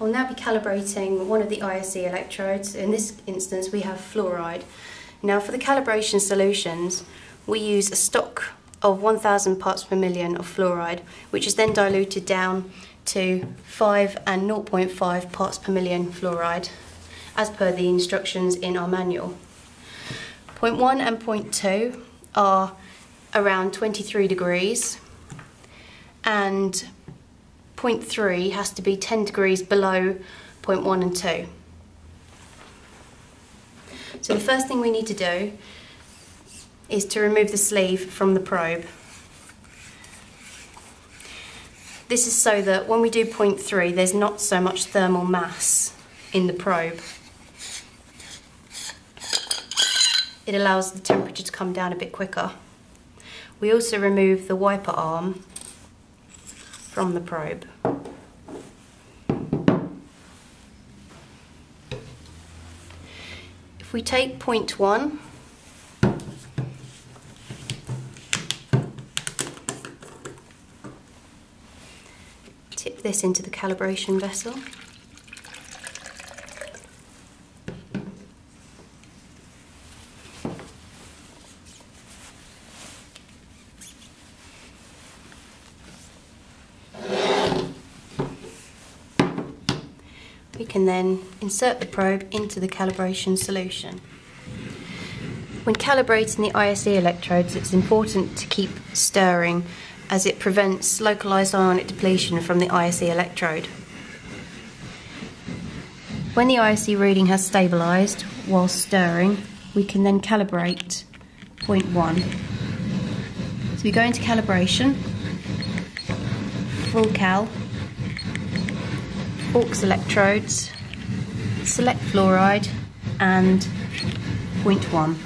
I'll now be calibrating one of the ISE electrodes. In this instance we have fluoride. Now for the calibration solutions we use a stock of 1000 parts per million of fluoride which is then diluted down to 5 and 0.5 parts per million fluoride as per the instructions in our manual. Point 1 and point 2 are around 23 degrees and point 3 has to be 10 degrees below point 0.1 and 2. So the first thing we need to do is to remove the sleeve from the probe. This is so that when we do point 0.3 there's not so much thermal mass in the probe. It allows the temperature to come down a bit quicker. We also remove the wiper arm from the probe. If we take point one, tip this into the calibration vessel. We can then insert the probe into the calibration solution. When calibrating the ISE electrodes, it's important to keep stirring as it prevents localized ionic depletion from the ISE electrode. When the ISE reading has stabilized while stirring, we can then calibrate point one. So we go into calibration, full cal, aux electrodes, select fluoride and point one.